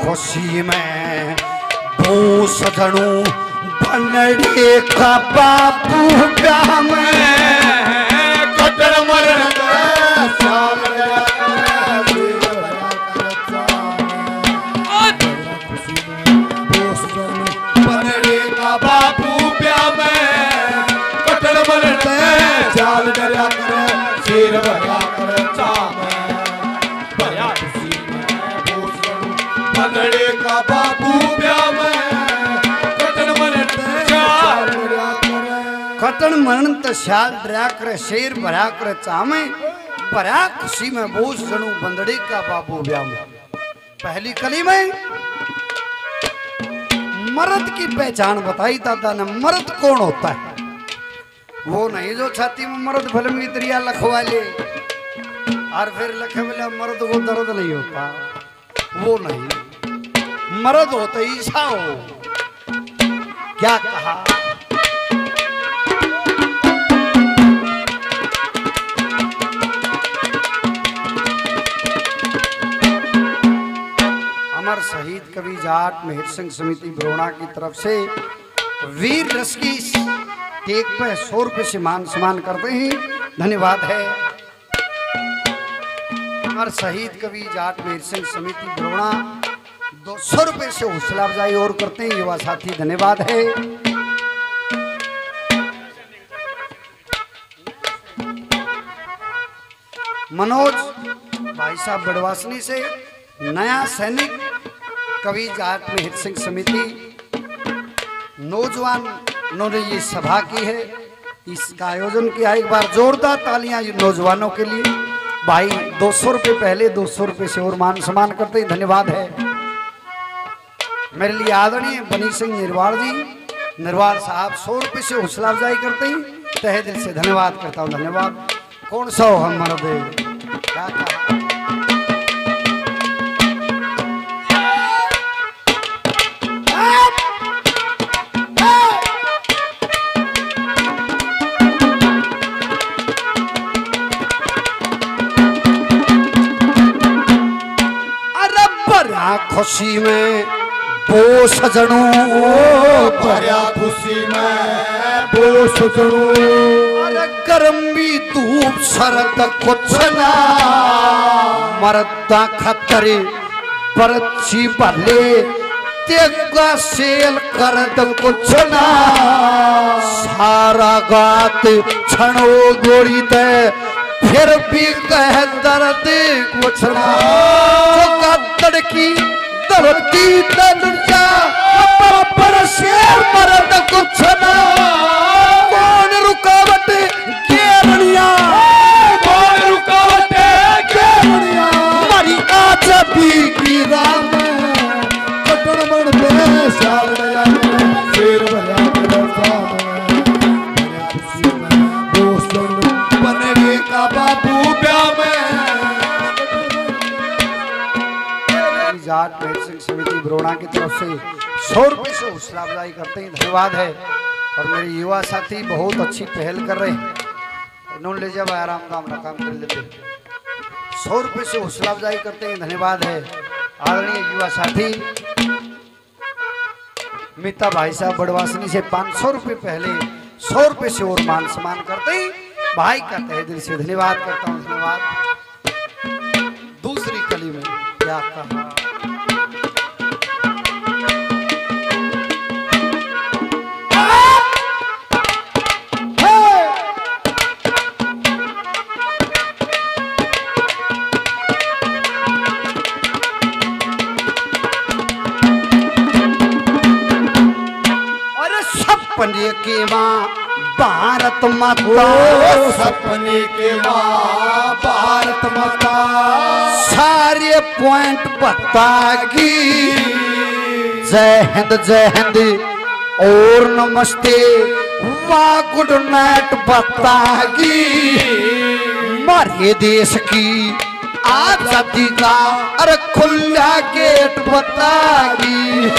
खुशी में भू सजणू बनड़े का बापू ब्याह में बनड़े का बापू ब्याह में बोस का बापू कटन मरण त श्याल शेर भरा करे चामे, भरा खुशी में बोझ जणू बंदड़े का बाबू ब्याह में पहली कली में मर्द की पहचान बताई, दादा ने, मर्द कौन होता है? वो नहीं जो छाती में मर्द फ़िल्म की त्रिया लखवा ले और फिर लखे बोला मर्द को दर्द नहीं होता, वो नहीं। मर्द होते ईसा हो। क्या कहा? जाट मेहर सिंह समिति बरोड़ा की तरफ़ से वीर रस की टेक पे सौ रुपये से मान सम्मान करते हैं। धन्यवाद है। अमर शहीद कवि जाट मेहर सिंह समिति बरोड़ा दो सौ रुपये से हौसला अफजाई और करते हैं। युवा साथी, धन्यवाद है। मनोज भाई साहब बड़वासनी से नया सैनिक कवि जाट में सिंह समिति, नौजवान उन्होंने ये सभा की है। इसका आयोजन किया है। एक बार जोरदार तालियाँ नौजवानों के लिए। भाई, दो सौ रुपये पहले, दो सौ रुपये से और मान सम्मान करते हैं। धन्यवाद है। मेरे लिए आदरणीय बनी सिंह निर्वाड़ जी निर्वाड़ साहब सौ रुपये से हौसला अफजाई करते हैं। तहे दिल से धन्यवाद करता हूँ। धन्यवाद। कौन सा हो हम मर्द खुशी में वो सजनू। भरिया खुशी में बोस जड़ू अरे गर्म भी धूप शरद कुछ ना मरदा खतरे परची भले। तेगा सेल कर द कुछ ना सारा गात छणो गोरी दे फिर भी कह दर्द कुछ ना गदड़ की धरती जा पर शेर मरद कुछ ना कौन रुकावट? केरनिया. कौन रुकावट? केवड़िया हमारी आजादी की राम समिति की तरफ़ से सौ रुपये से हौसला अफजाई करते हैं। धन्यवाद है। और मेरे युवा साथी बहुत अच्छी पहल कर रहे हैं। नून ले जब आराम काम कर लेते सौ रुपये से हौसला अफजाई करते हैं। धन्यवाद है। आदरणीय युवा साथी, मीता भाई साहब बड़वासनी से पाँच सौ रुपये पहले सौ रुपये से और मान सम्मान करते ही। भाई का तहे दिल से धन्यवाद करता हूँ। धन्यवाद। दूसरी कली में क्या कहा? सपने की माँ भारत माता। सपने के माँ भारत माता। सारे पॉइंट बतागी। जय हिंद जय हिंद। और नमस्ते। वाह गुड नाइट बतागी। मारे देश की आज़ादी का अरे खुला गेट बतागी।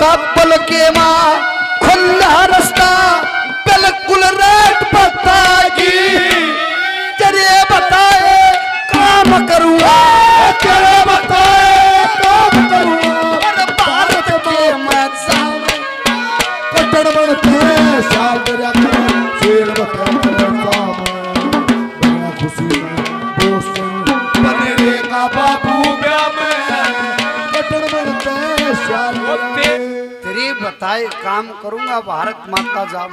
कपल के माँ खुला रास्ता, बिल्कुल रेट बतागी चलिए बताए, काम करूँगा। तेरे बताए, काम करूँगा। भारत मैं दोस्त बनेरे का बाबू में। तेरे बताए काम करूँगा, भारत माता जाम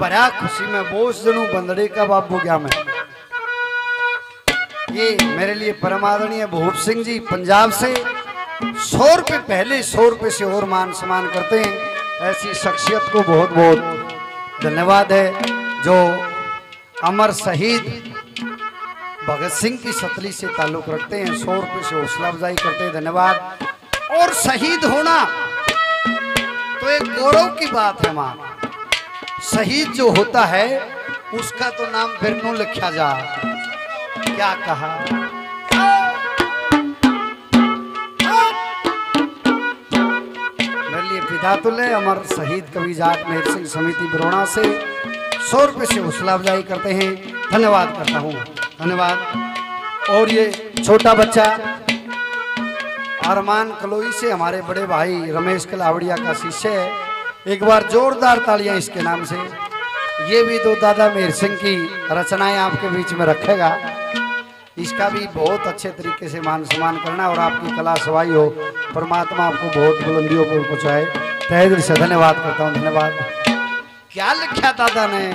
बड़ा खुशी में बोस जनू बंदड़े का बाबू क्या मैं। ये मेरे लिए परमादरणीय भूप सिंह जी, पंजाब से सौ रुपये पहले, सौ रुपये से और मान सम्मान करते हैं। ऐसी शख्सियत को बहुत बहुत धन्यवाद है, जो अमर शहीद भगत सिंह की सतली से ताल्लुक रखते हैं। सौ रुपये से हौसला अफजाई करते हैं। धन्यवाद। और शहीद होना। तो एक गौरव की बात है माँ। शहीद जो होता है, उसका तो नाम फिर नो लिखा जा। क्या कहा? मेरे लिए विधा तुल्य अमर शहीद कवि जाट मेहर सिंह समिति बरोड़ा से। सौ रुपये से हौसला अफजाई करते हैं। धन्यवाद करता हूँ। धन्यवाद। और ये छोटा बच्चा अरमान कलोई से हमारे बड़े भाई रमेश कलावड़िया का शिष्य है। एक बार जोरदार तालियाँ इसके नाम से। ये भी दो दादा मेहर सिंह की रचनाएँ आपके बीच में रखेगा। इसका भी बहुत अच्छे तरीके से मान सम्मान करना और आपकी कला सवाई हो। परमात्मा आपको बहुत बुलंदियों पर पहुँचाए। तहे दिल से धन्यवाद करता हूँ, धन्यवाद। क्या लिखा दादा ने?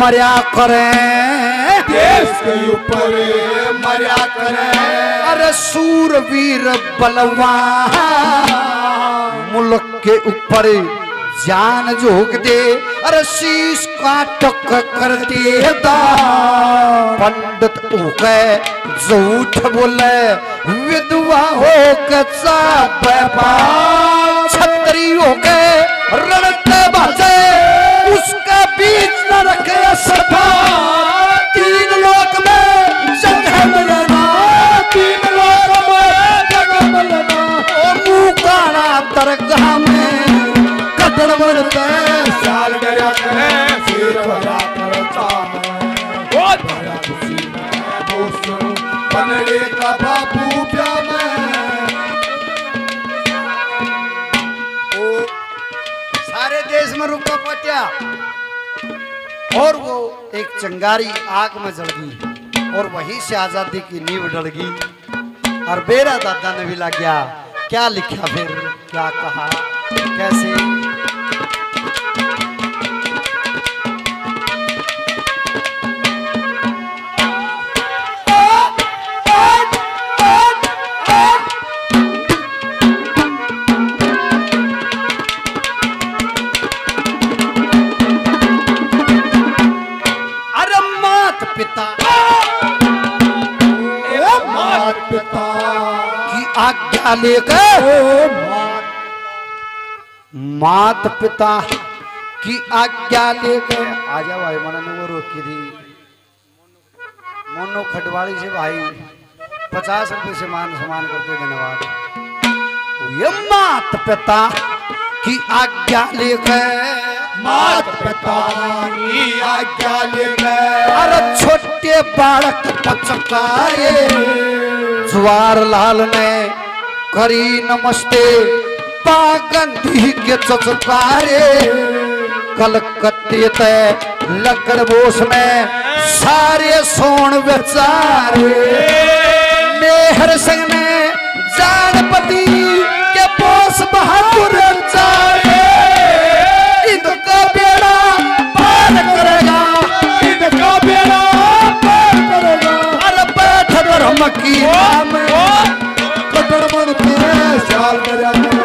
मर्या करें। देश के ऊपर मर्या करे। अरे सूरवीर बलवान मुल्क के ऊपर जान झोंक दे। अरे शीश का टक कर दे। पंडित होके झूठ बोले विधवा हो के छतरी होके रणते बाजे उसका बीच न रखे सफ़ा तीन लोक में जंग है मिलना तीन लोग में जगह मिलना मुँह काला दरगाह में कदर बढ़ते साल गया करे सिर भरा करता है। बड़ा खुशी में दोस्त बनने का बाबू क्या मैं ओ सारे देश में रुका पटिया। और वो एक चंगारी आग में जल गई और वहीं से आज़ादी की नींव डल गई। और बेरा दादा ने भी लग गया, क्या लिखा फिर? क्या कहा? कैसे की आज्ञा लेकर मात पिता की आज्ञा लेकर आ जाओ भाई मना ने वो रोकी थी मोनो खटवाड़ी से भाई पचास रुपए से मान सम्मान करते धन्यवाद। ये मात पिता की आज्ञा लेकर मात पिता की आज्ञा ले गए अरे छोटे बालक पचकाए। लाल ने करी नमस्ते। पागंधी के चचकारे कलकत्ते ते लकड़ बोस में सारे सोन बेचारे मेहर सिंह में मक्की नाम बटन मन फिरे साल कर